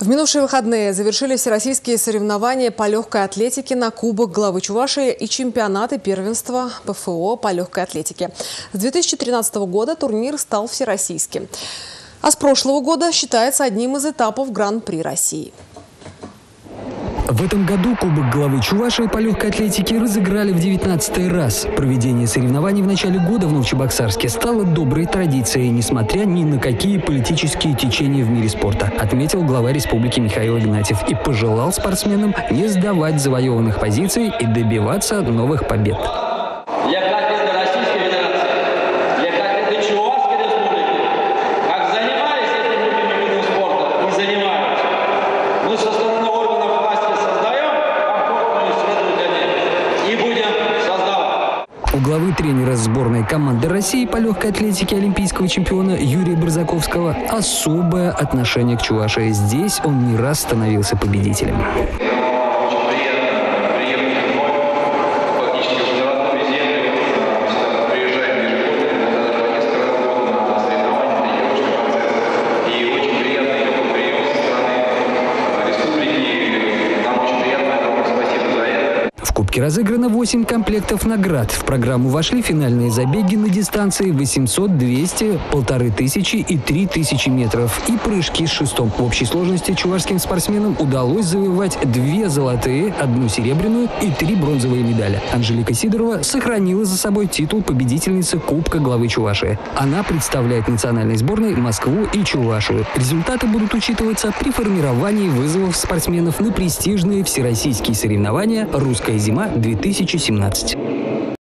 В минувшие выходные завершились российские соревнования по легкой атлетике на Кубок главы Чувашии и чемпионаты первенства ПФО по легкой атлетике. С 2013 года турнир стал всероссийским. А с прошлого года считается одним из этапов Гран-при России. В этом году Кубок главы Чувашии по легкой атлетике разыграли в 19 раз. Проведение соревнований в начале года в Новочебоксарске стало доброй традицией, несмотря ни на какие политические течения в мире спорта, отметил глава республики Михаил Игнатьев и пожелал спортсменам не сдавать завоеванных позиций и добиваться новых побед. У главы тренера сборной команды России по легкой атлетике олимпийского чемпиона Юрия Барзаковского особое отношение к Чувашии. Здесь он не раз становился победителем. Кубке разыграно 8 комплектов наград. В программу вошли финальные забеги на дистанции 800, 200, 1500 и 3000 метров и прыжки с шестом. В общей сложности чувашским спортсменам удалось завоевать две золотые, одну серебряную и три бронзовые медали. Анжелика Сидорова сохранила за собой титул победительницы Кубка главы Чувашии. Она представляет национальной сборной Москву и Чувашию. Результаты будут учитываться при формировании вызовов спортсменов на престижные всероссийские соревнования «Русская зима» Москва-2017.